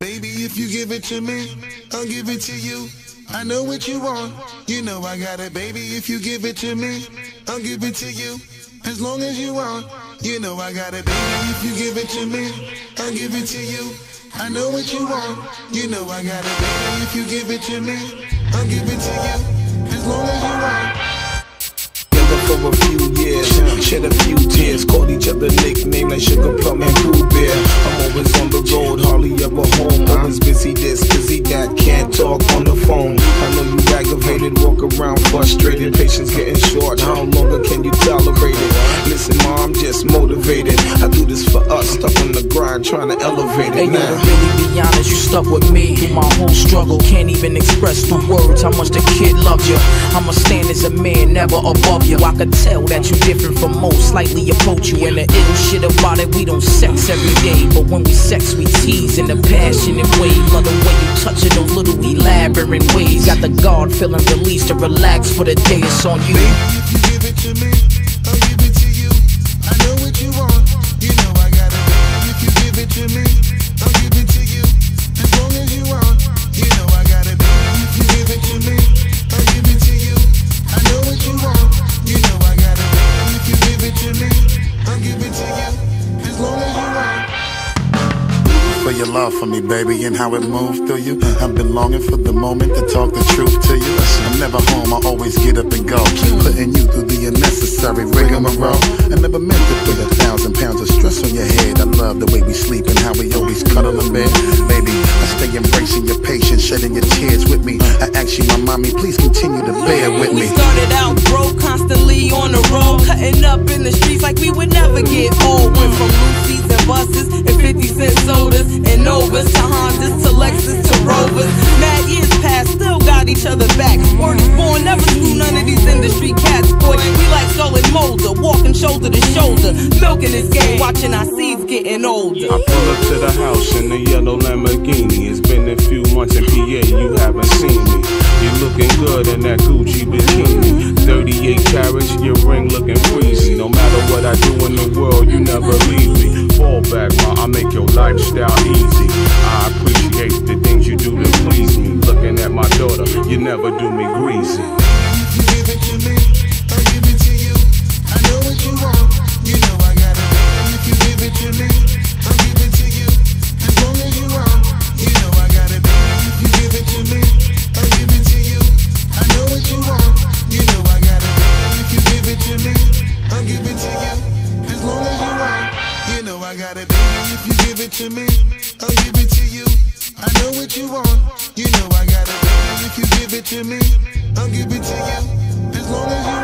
Baby, if you give it to me, I'll give it to you. I know what you want, you know I got it. Baby, if you give it to me, I'll give it to you. As long as you want, you know I got it. Baby, if you give it to me, I'll give it to you. I know what you want, you know I got it. Baby, if you give it to me, I'll give it to you. As long as you want. Together for a few years, shed a patience getting stuck on the grind, trying to elevate Hey, it yo, to now. really be honest, you stuck with me through my whole struggle. Can't even express through words how much the kid loves you. I'ma stand as a man, never above you. I could tell that you different from most, slightly approach you. And the ill shit about it, we don't sex every day. But when we sex, we tease in a passionate way. Love the way you touch it, those little elaborate ways. Got the guard feeling released to relax for the day. It's on you. Baby, If you give it to me, I'll give it to you. I know what you want, love for me, baby, and how it moved through you. I've been longing for the moment to talk the truth to you. I'm never home, I always get up and go. Putting you through the unnecessary rigmarole. I never meant to put a thousand pounds of stress on your head. I love the way we sleep and how we always cuddle in bed. Baby, I stay embracing your patience, shedding your tears with me. I ask you, my mommy, please continue to bear with me. We started out broke, constantly on the road, cutting up in the streets like we would never get old. Went from Lucy's and buses to Lexus to Rovers. Mad years past, still got each other back. Word is born, never none of these industry cats. Boy, we like Solid Mulder, walking shoulder to shoulder, milking this game, watching our seeds getting older. I pull up to the house in the yellow Lamborghini. It's been a few months in PA, you haven't seen me. You're looking good in that Gucci bikini. 38 carats, your ring looking freezy. No matter what I do in the world, you never leave me. Fall back, ma, I make your lifestyle easy. I appreciate to me, I'll give it to you. I know what you want, you know I got it. If you give it to me, I'll give it to you. As long as you